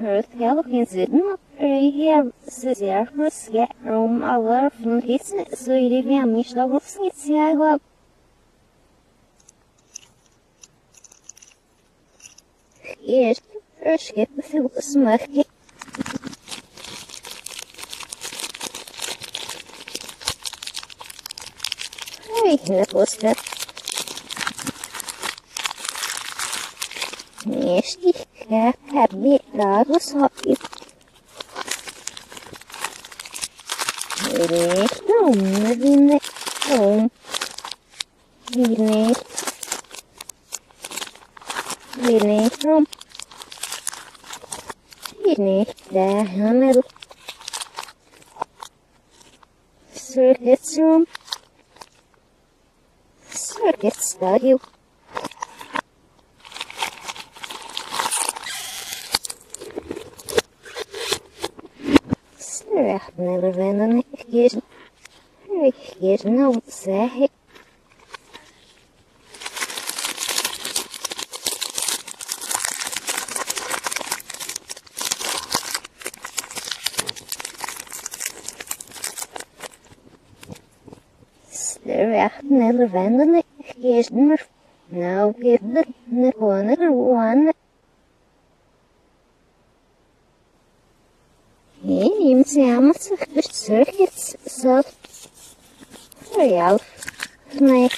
hurt hell in the mockery here, the air was yet room over from is so he did me a mission is een met veel smurken. Hij heeft een Fnhis Suiri Viamish Lavrovskitsia Eerst Ruske Veel Smerke Rehne Poster Nesti Happy Lagos Hockey Rom Vinne Rom Circuit Study Srahne Vennen Gir Gir No Sahi Srahne Vennen Gir No Gir Nirvana One ямарч гэж circuits self real nee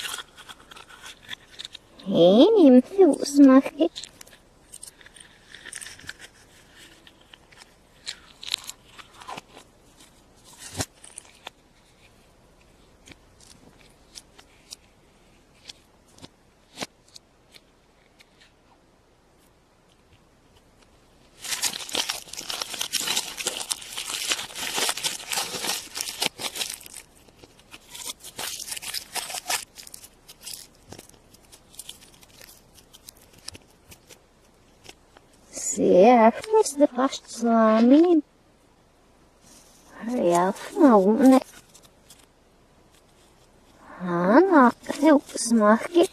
Yeah, It's the first slimy. Hurry up, I won't it? Hannah, help smack it.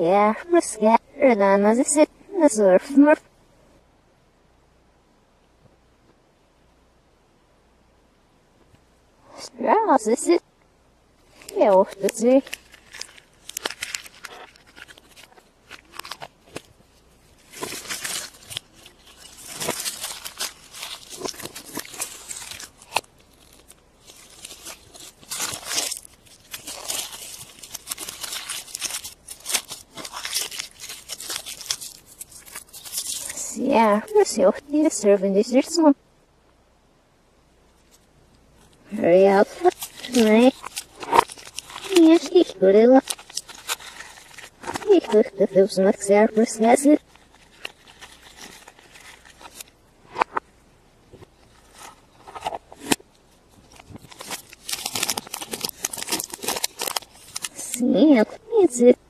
Riskant than as it deserves more. Strauss is it? Ja, ofta sig. Ja, se ofta det serven is er som. Hurry up. Nej. Jag stickor det var. Jag luktar tusen axlar på snäset. Snäll, is it?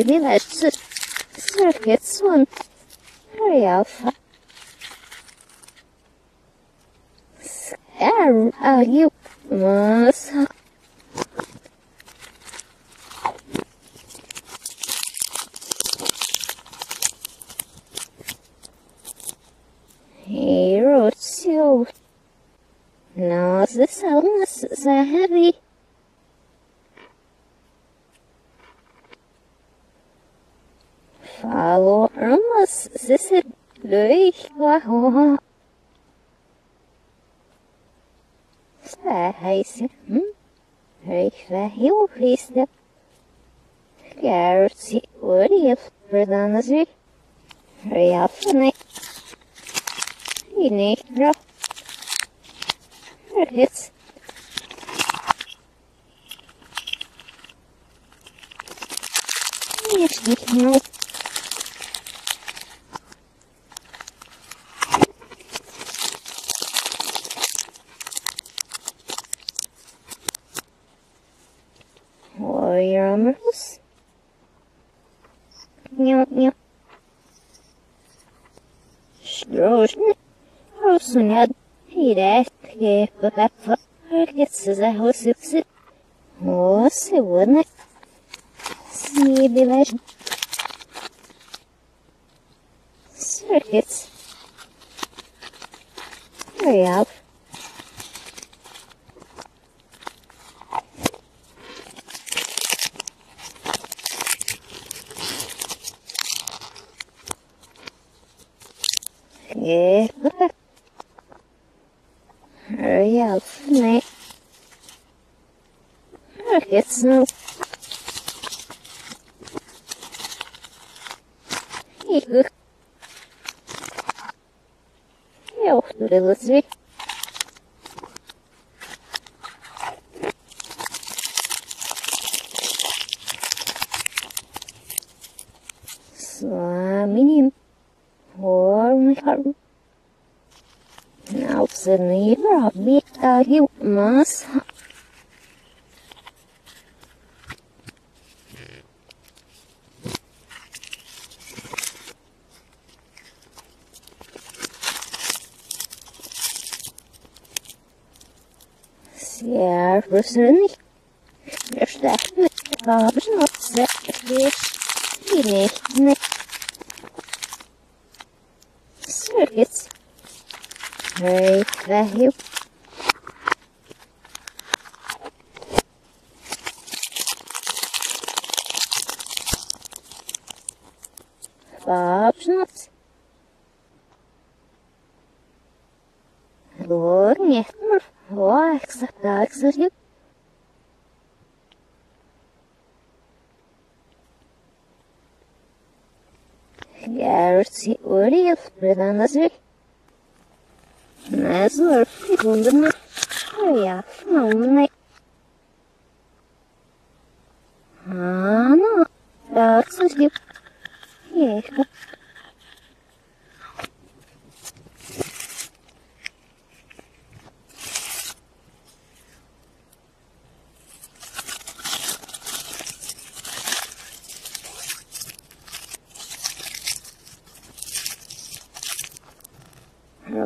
let's just circuits one. Hurry up. Scare are you must Follow almost this is Löjkva Sähäisen. Rikva hiuhlista. Kärsi uudif predanasi. Riafne. Inihra. Hits. Yes, Warriors. Strosny. Rosunjad. Hiret. Kepa peppa. Herkese hosipsi. Hosi vodne. Snibiler. Circuits. Hurry up. Yeah. Hurry up, mate. It's no. Ew. Ew, little sweet. Slaminim. Now, suddenly, you're a bit out you must. Ser frustrerende. Very value. Options. Lord, never. Oh, except exit. Gerçi öyle yapmadan nasıl? злая, умная, моя, умная. Она, да, судьи, есть.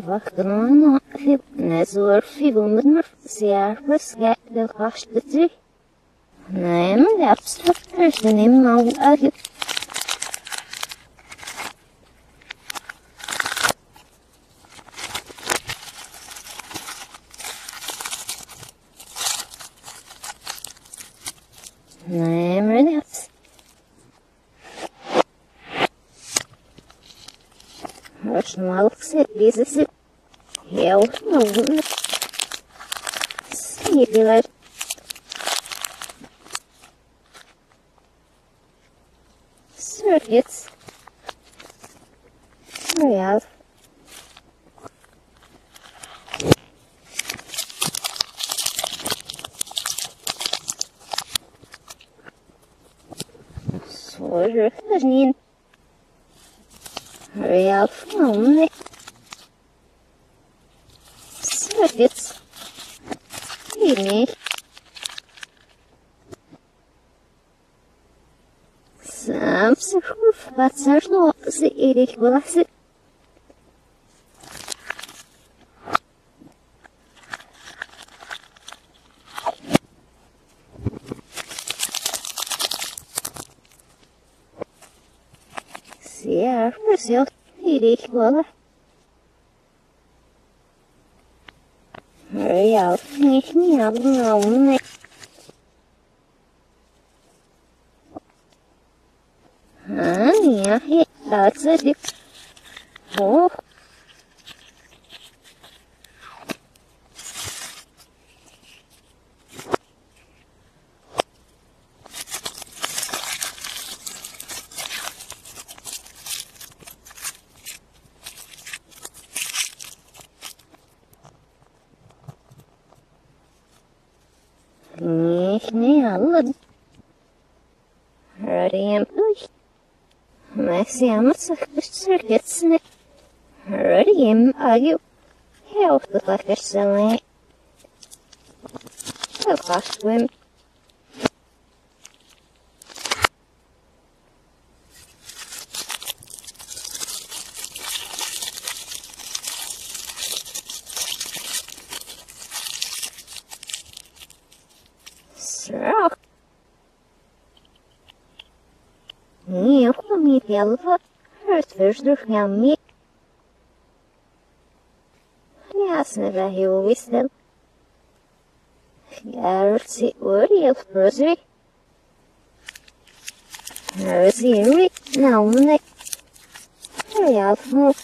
Вахтана. في نزور في بومدمر سيار مسكا للقاش بتري نايم لابس لفتر سنين ما هو أجب نايم لابس Очень мало, кстати, без Rationalse dizisi Yavrum Sevgiler Circuits Real Sorry, Fajnin. Real oh, phone. подсажного с Эрих Баласы. Сер, сел, Эрих Бала. Я не обнал, Ah, ja, that's it. Oh. Nicht alle. Radium durch. Maxi amatsak bistr getsne. Radium också mitt i alla fall. Hört först du kan mitt. Jasne ju vistel. Garci Uriel Rosary. Rosary. Naumne. Rejafno.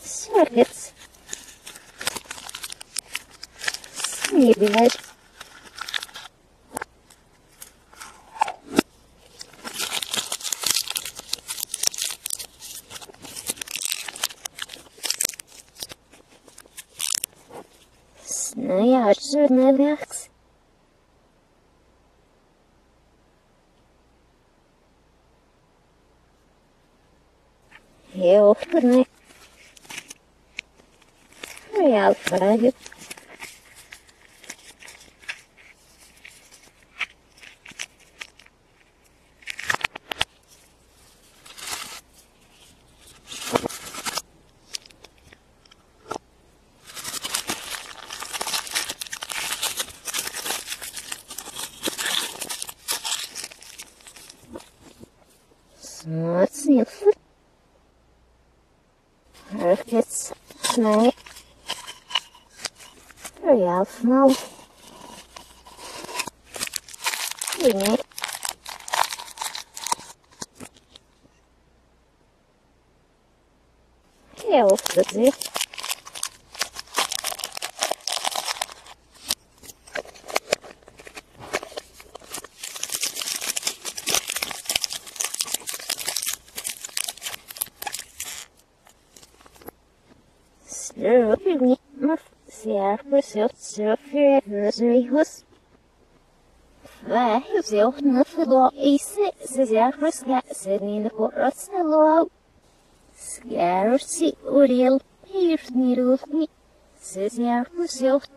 Circuits. Snibbler. Rechts, naja, schöne rechts. Heel opgemerkt. Ja. Rökets snö. Rejäl snö. Inget. Jag ofta det. Slurping ser precis så hus. Vähus jag öppnar för då i sig så jag ska se in på rötsnällå. Skär sig och del hyrnirulni. Så jag precis